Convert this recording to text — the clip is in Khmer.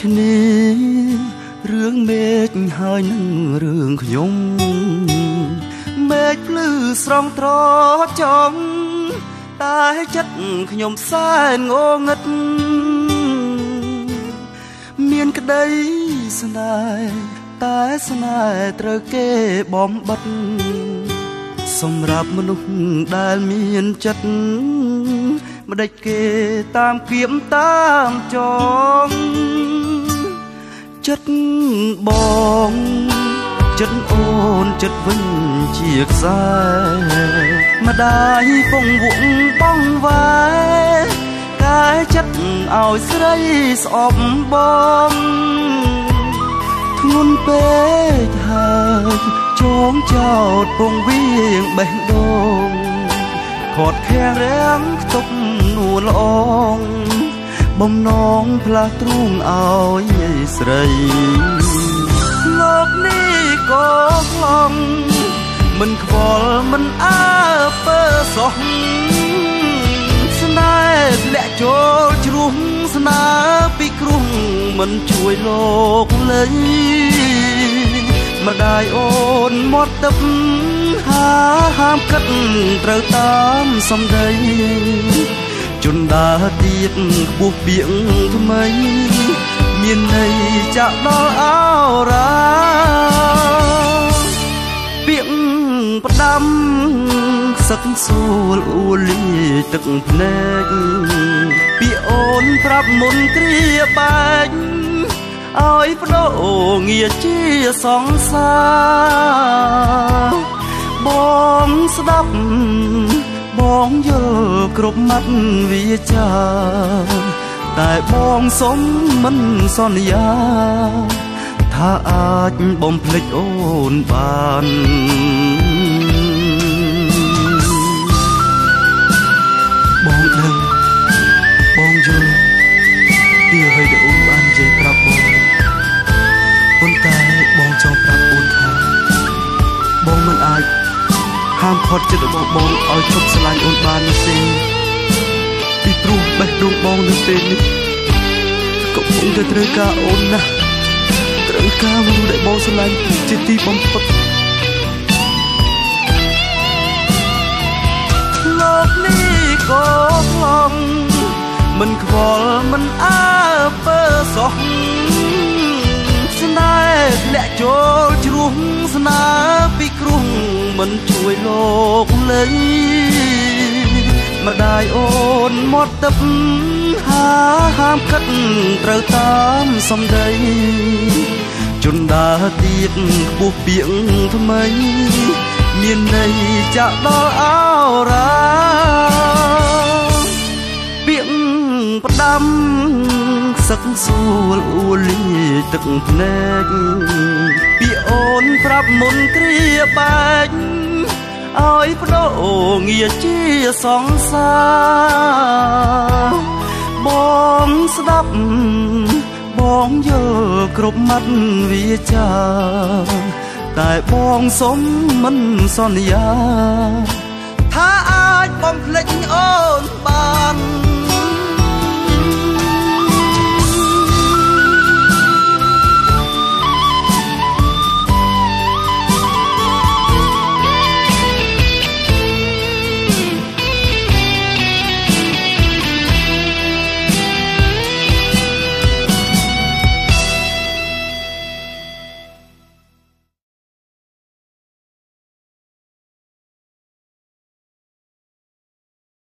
គ្នារឿងមេឃហើយនឹងរឿងខ្ញុំមេឃភ្លឺស្រងត្រចង់តែចិត្តខ្ញុំសែនងងឹតមានក្តីស្នេហ៍តែស្នេហ៍ត្រូវគេបំបិតសម្រាប់មនុស្សដែលមានចិត្ត ម្ដេចគេតាមគៀមតាមចងចិត្តបងចិត្តអូនចិត្តវិញជាខ្សែម្ដាយពងវងបងវ៉ែកាយចិត្តឲ្យស្រីស្អប់បងធ្ងន់ពេកហើយចងចោតពងវៀងបេះដូង ខាត់ខាំងរាំងខ្ទប់នួនល្អងបំណងផ្លាស់ទ្រូងឲ្យស្រីលោកនេះក៏ខ្លងមិនខ្វល់មិនអើពើសោះស្នេហ៍ធ្លាក់ចូលជ្រុះស្នាពីគ្រោះមិនជួយលោកលេងម្ដាយអូនមាត់ទឹក ហាហាមគិតត្រូវតាមសំដីជន់ដើរទៀតខ្ពស់បៀងថ្មី មានន័យចាក់ដល់អរ៉ាបៀងផ្ដាំសឹកសួលអួលលីទឹកភ្នែកពីអូនប្រាប់មុនគ្រាបែកឲ្យបដូរងារជាសង្សារ បងស្ដាប់បងយល់គ្រប់ម៉ាត់វាចាតែបងសុំមិនសន្យាថាអាចបំភ្លេចអូនបានបងដឹងបងយល់ពីអ្វីដែលអូនបាននិយាយប្រាប់បង ហាមឃាត់ចិត្តរបស់បងឲ្យឈប់ស្រឡាញ់អូនបាននោះទេពីព្រោះបេះដូងបងនៅពេលនេះកំពុងតែត្រូវការអូនណាស់ត្រូវការមនុស្សដែលបងស្រឡាញ់ជាទីបំផុតលោកនេះក៏ខ្លងមិនខ្វល់មិនអើពើសោះស្នេហ៍ធ្លាក់ចូលជ្រុះស្នាពីគ្រោះ មិនជួយលោកលេងម្ដាយអូនមាត់ទឹកហាហាមគិតត្រូវតាមសំដីជន់ដើរទៀតខ្ពស់ពីងថ្មី មានន័យចាក់ដល់អរ៉ាពីងផ្ដាំសឹកសួលអួលលីទឹកភ្នែក ពីអូនប្រាប់មុនគ្រាបែកឲ្យបដូរងារជាសង្សារបងស្ដាប់បងយល់គ្រប់ម៉ាត់វាចាតែបងសុំមិនសន្យា ថាអាចបំភ្លេចអូនបាន